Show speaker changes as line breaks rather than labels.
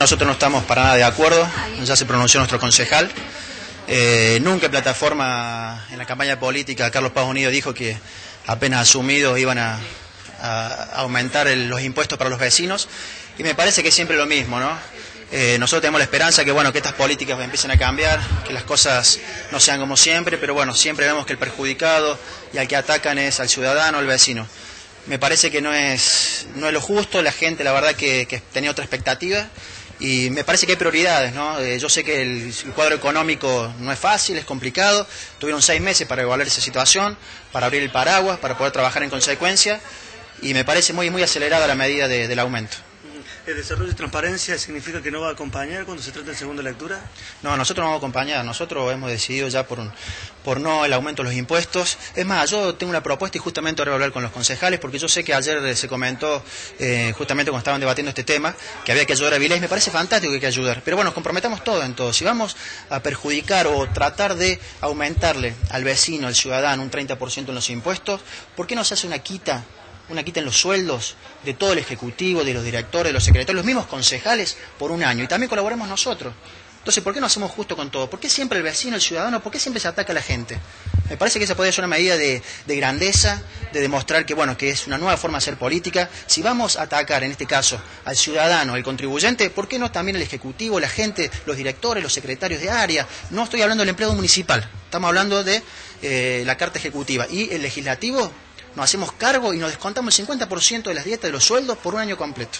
Nosotros no estamos para nada de acuerdo, ya se pronunció nuestro concejal. Eh, nunca en plataforma, en la campaña política, Carlos Paz Unido dijo que apenas asumidos iban a, aumentar los impuestos para los vecinos y me parece que es siempre lo mismo, ¿no? Eh, nosotros tenemos la esperanza que bueno que estas políticas empiecen a cambiar, que las cosas no sean como siempre, pero bueno, siempre vemos que el perjudicado y al que atacan es al ciudadano, al vecino. Me parece que no es, no es lo justo, la gente la verdad que, tenía otra expectativa y me parece que hay prioridades, ¿no? Eh, yo sé que el, cuadro económico no es fácil, es complicado, tuvieron seis meses para evaluar esa situación, para abrir el paraguas, para poder trabajar en consecuencia y me parece muy, muy acelerada la medida del aumento.
¿El desarrollo de transparencia significa que no va a acompañar cuando se trata de segunda lectura?
No, nosotros no vamos a acompañar. Nosotros hemos decidido ya por, por no el aumento de los impuestos. Es más, yo tengo una propuesta y justamente ahora voy a hablar con los concejales porque yo sé que ayer se comentó, eh, justamente cuando estaban debatiendo este tema, que había que ayudar a Vilés. Me parece fantástico que hay que ayudar. Pero bueno, comprometamos todo en todo. Si vamos a perjudicar o tratar de aumentarle al vecino, al ciudadano, un 30% en los impuestos, ¿por qué no se hace una quita una quita en los sueldos de todo el Ejecutivo, de los directores, de los secretarios, los mismos concejales por un año. Y también colaboremos nosotros. Entonces, ¿por qué no hacemos justo con todo? ¿Por qué siempre el vecino, el ciudadano, por qué siempre se ataca a la gente? Me parece que esa podría ser una medida de, grandeza, de demostrar que, bueno, que es una nueva forma de hacer política. Si vamos a atacar, en este caso, al ciudadano, al contribuyente, ¿por qué no también el Ejecutivo, la gente, los directores, los secretarios de área? No estoy hablando del empleado municipal, estamos hablando de eh, la Carta Ejecutiva. Y el Legislativo nos hacemos cargo y nos descontamos el 50% de las dietas de los sueldos por un año completo.